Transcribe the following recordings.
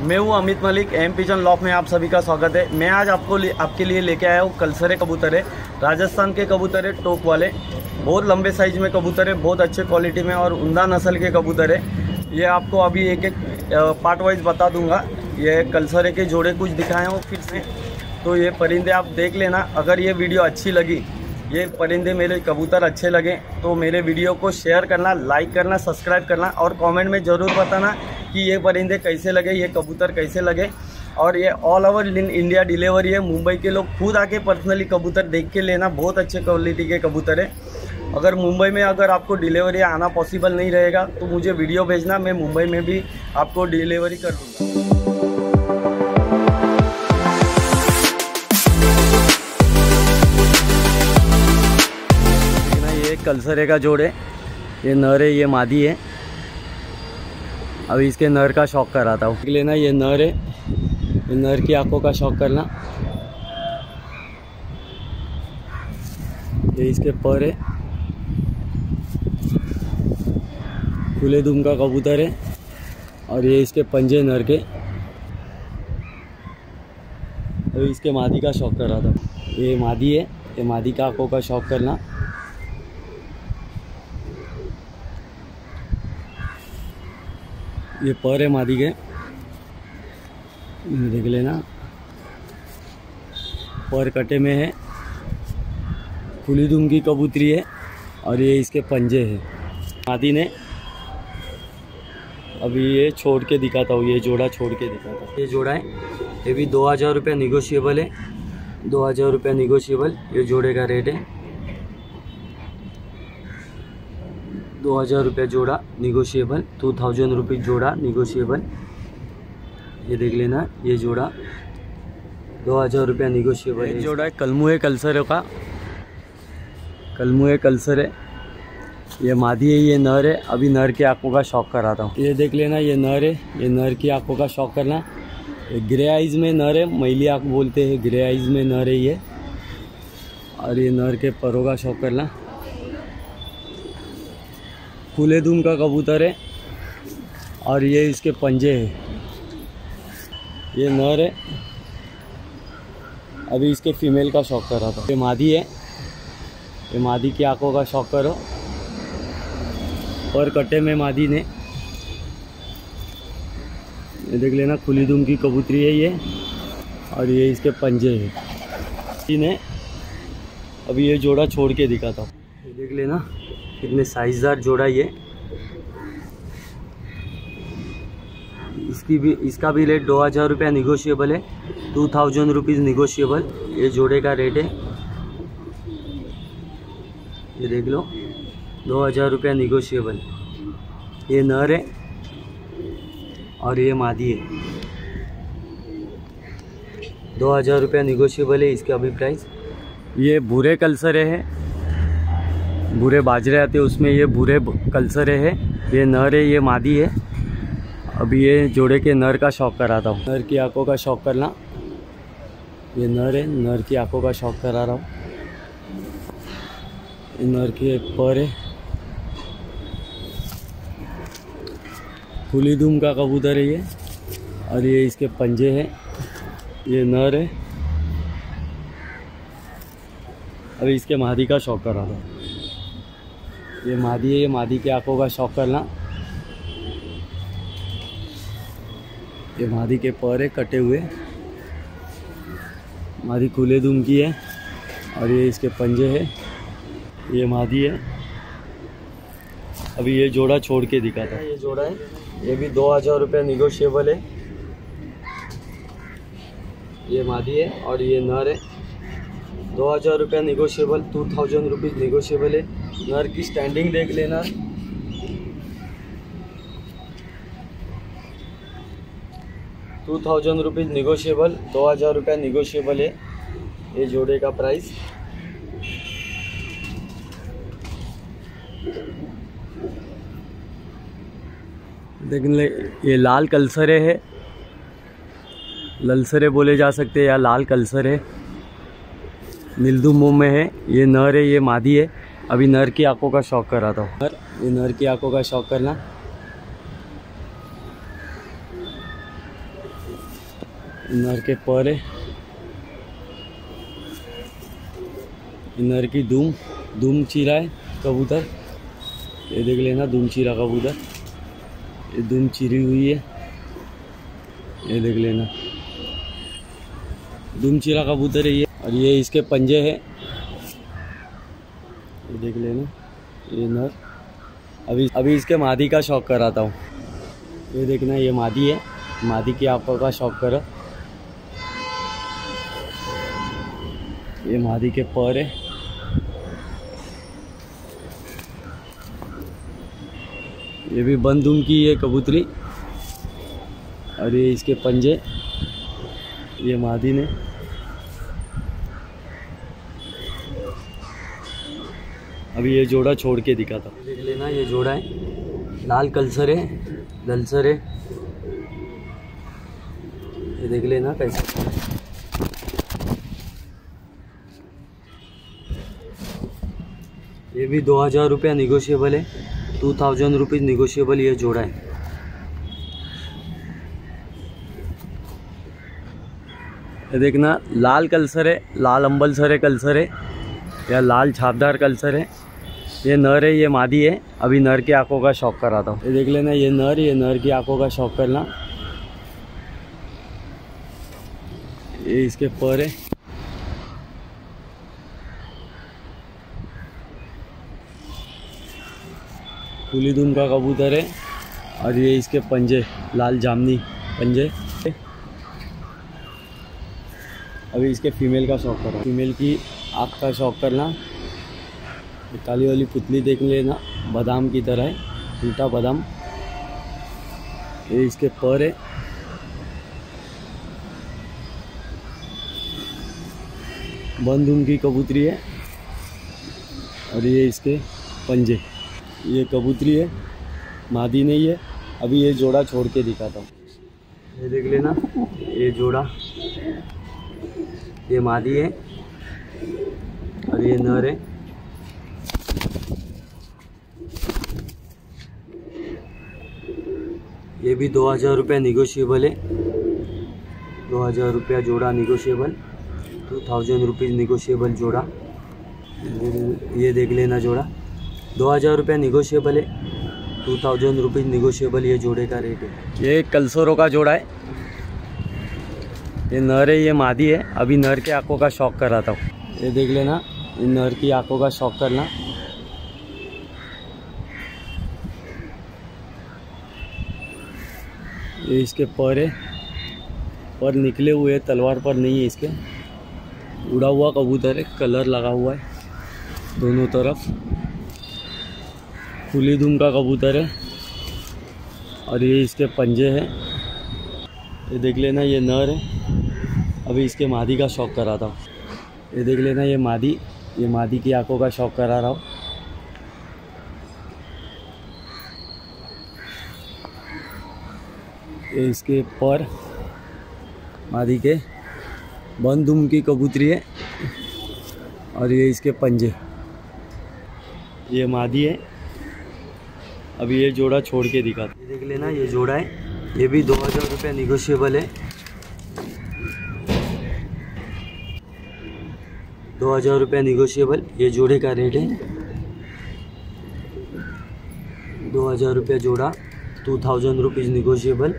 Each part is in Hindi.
मैं हूँ Amit Malik M pigeon loft में आप सभी का स्वागत है। मैं आज आपको आपके लिए लेके आया हूँ कलसरे कबूतर है, राजस्थान के कबूतर है टोक वाले। बहुत लंबे साइज़ में कबूतर है, बहुत अच्छे क्वालिटी में और उमदा नस्ल के कबूतर है। ये आपको अभी एक एक पार्ट वाइज बता दूँगा। ये कलसरे के जोड़े कुछ दिखाए हूँ फिर से। तो ये परिंदे आप देख लेना, अगर ये वीडियो अच्छी लगी, ये परिंदे मेरे कबूतर अच्छे लगे तो मेरे वीडियो को शेयर करना लाइक करना सब्सक्राइब करना और कमेंट में ज़रूर बताना कि ये परिंदे कैसे लगे, ये कबूतर कैसे लगे। और ये ऑल ओवर इंडिया डिलीवरी है। मुंबई के लोग खुद आके पर्सनली कबूतर देख के लेना। बहुत अच्छे क्वालिटी के कबूतर है। अगर मुंबई में अगर आपको डिलीवरी आना पॉसिबल नहीं रहेगा तो मुझे वीडियो भेजना। मैं मुंबई में भी आपको डिलीवरी कर दूँगा। कलसरे का जोड़ है। ये नर है, ये मादी है। अभी इसके नर का शौक कराता हूँ लेना, ये नर है। नर की आँखों का शौक करना। ये इसके पर है। खुले दुम का कबूतर है। और ये इसके पंजे नर के। अभी इसके मादी का शौक कर रहा था। ये मादी है। ये मादी का आँखों का शौक करना। ये पर है मादी के। देख लेना। पर कटे में है। खुली दुम की कबूतरी है और ये इसके पंजे है। मादी ने अभी ये छोड़ के दिखाता हूँ, ये जोड़ा छोड़ के दिखाता हूँ। ये जोड़ा है। ये भी दो हज़ार रुपया निगोशिएबल है। दो हज़ार रुपया निगोशिएबल ये जोड़े का रेट है। दो हज़ार रुपया जोड़ा निगोशिएबल टू थाउज़ेंड रुपीज़ जोड़ा निगोशिएबल ये देख लेना ये जोड़ा दो हज़ार रुपया निगोशिएबल ये जोड़ा है कलमुए कलसर का। कलमुए कल्सर है। ये मादी है ये नर है। अभी नर की आँखों का शौक कराता हूँ। ये देख लेना ये नर है। ये नर की आँखों का शौक करना। ग्रे आइज़ में नर है मैली आँख बोलते हैं ग्रे आइज़ में नर है ये। और ये नर के परों का शौक करना। खुले धूम का कबूतर है और ये इसके पंजे है। ये नर है। अभी इसके फीमेल का शौक कर रहा था। ये मादी है। ये मादी की आँखों का शौक करो। और कट्टे में मादी ने। ये देख लेना खुली दुम की कबूतरी है ये। और ये इसके पंजे है। इन्हें अभी ये जोड़ा छोड़ के दिखाता हूँ ये देख लेना कितने साइजदार जोड़ा ये? इसकी भी, इसका भी रेट दो हज़ार रुपया निगोशिएबल है। टू थाउज़ेंड रुपीज़ निगोशिएबल ये जोड़े का रेट है। ये देख लो। दो हज़ार रुपया निगोशिएबल ये नर है। और ये मादी है। दो हज़ार रुपया निगोशिएबल है इसका अभी प्राइस ये भूरे कलसरे है। भूरे बाजरे आते हैं, उसमें ये भूरे कल्सरे है, ये नर है, ये मादी है। अभी ये जोड़े के नर का शौक कराता हूँ। नर की आँखों का शौक करना। ये नर है, नर की आँखों का शौक करा रहा हूँ। नर की एक पर है। खुली धूम का कबूतर है ये, और ये इसके पंजे हैं। ये नर है। अभी इसके मादी का शौक करा रहा था ये मादी है, ये मादी की आँखों का शौक करना। ये मादी के पर है कटे हुए। मादी खुले दुम की है और ये इसके पंजे है। ये मादी है। अभी ये जोड़ा छोड़ के दिखाता है ये जोड़ा है। ये भी दो हज़ार रुपया निगोशिएबल है। ये मादी है और ये नर है। दो हज़ार रुपया negotiable two thousand rupees negotiable है। नर की स्टैंडिंग देख लेना। टू थाउज़ेंड रुपीज़ निगोशिएबल दो हज़ार रुपया निगोशिएबल है ये जोड़े का प्राइस देखने ये लाल कलसरे है। ललसरे बोले जा सकते हैं या लाल है नीलदू मुँह में है, ये नर है, ये मादी है। अभी नर की आँखों का शौक कर रहा था। नर, ये नर की आँखों का शौक करना। नर के पर नर की धूम धूम चीरा है, कबूतर। ये देख लेना, धूम चीरा कबूतर। ये धूम चीरी हुई है। ये देख लेना। धूम चीरा कबूतर है ये। और ये इसके पंजे है। देख लेना ये नर। अभी अभी इसके मादी का शौक कराता हूँ। ये देखना, ये मादी है। मादी की आँखों का शौक करो। ये मादी के पर है। ये भी बंदूम की है कबूतरी। और ये इसके पंजे। ये मादी ने अभी ये जोड़ा छोड़ के दिखा था। देख लेना, ये जोड़ा है। लाल कल्सर है, दलसर है। ये देख लेना कैसा। ये भी दो हज़ार रुपया निगोशिएबल है। टू थाउज़ेंड रुपीज़ निगोशिएबल ये जोड़ा है। ये देखना, लाल कल्सर है, लाल अंबल सर है कल्सर है, या लाल छापदार कल्सर है। ये नर है, ये मादी है। अभी नर की आँखों का शौक कराता हूँ ये देख लेना, ये नर ये नर की आँखों का शौक करना। ये इसके पर है। कुली धूम का कबूतर है और ये इसके पंजे, लाल जामनी पंजे। अभी इसके फीमेल का शौक करो फीमेल की आँख का शौक करना। काली वाली पुतली देख लेना। बादाम की तरह है, उल्टा बादाम। ये इसके पर है। बंद की कबूतरी है और ये इसके पंजे। ये कबूतरी है, मादी नहीं है। अभी ये जोड़ा छोड़ के दिखाता हूँ। ये देख लेना, ये जोड़ा। ये मादी है और ये नर है। ये भी दो हज़ार रुपया निगोशिएबल है। दो हज़ार रुपया जोड़ा negotiable two thousand rupees negotiable जोड़ा। ये देख लेना जोड़ा। दो हज़ार रुपया निगोशिएबल है। टू थाउज़ेंड रुपीज़ निगोशिएबल ये जोड़े का रेट है। ये कलसोरों का जोड़ा है। ये नर है, ये मादी है। अभी नर के आँखों का शौक कर रहा था। ये देख लेना नर की आँखों का शौक करना। ये इसके पर है। पर निकले हुए है, तलवार पर नहीं है इसके। उड़ा हुआ कबूतर है, कलर लगा हुआ है दोनों तरफ़। खुली धूम का कबूतर है और ये इसके पंजे हैं। ये देख लेना, ये नर है। अभी इसके मादी का शौक करा था। ये देख लेना, ये मादी ये मादी की आँखों का शौक करा रहा हूँ। ये इसके पर मादी के बंदुम की कबूतरी है और ये इसके पंजे। ये मादी है। अभी ये जोड़ा छोड़ के दिखा देख लेना, ये जोड़ा है। ये भी दो हज़ार रुपया निगोशिएबल है। दो हज़ार रुपया निगोशिएबल ये जोड़े का रेट है। दो हज़ार रुपया जोड़ा टू थाउज़ेंड रुपीज़ निगोशिएबल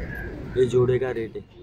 ये जोड़े का रेट है।